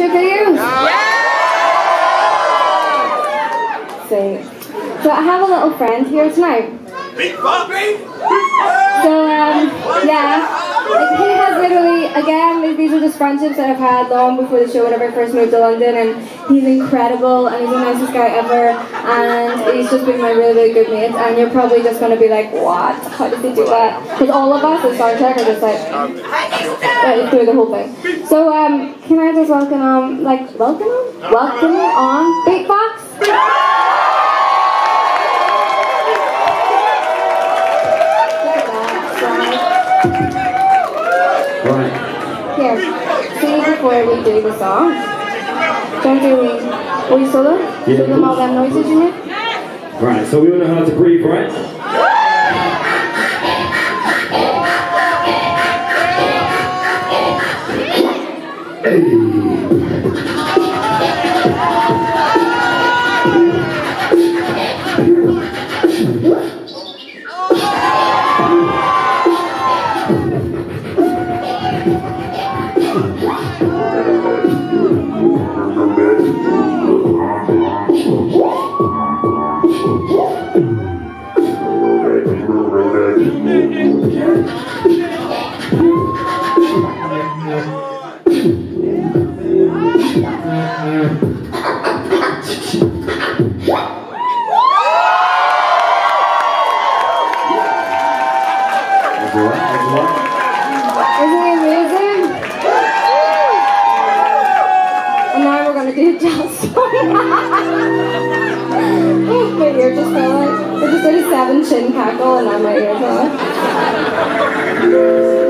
true for you? Sweet. So I have a little friend here tonight. So um, yeah, like he has literally again these are just friendships that I've had long before the show whenever I first moved to London, and he's incredible and he's the nicest guy ever, and he's just been my really really good mate. And you're probably just gonna be like, what? How did he do that? Because all of us at Star Trek are just like right through the whole thing. So um, can I just welcome um like welcome welcome on Beatbox? Look at that. Right. Here, see before we do the song. Don't do we? Will you solo? Yeah, Do them all that them noises you hear? Right, so we all know how to breathe, right? That's My ear just fell out. I just a seven chin cackle and now my ear fell out.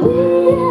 my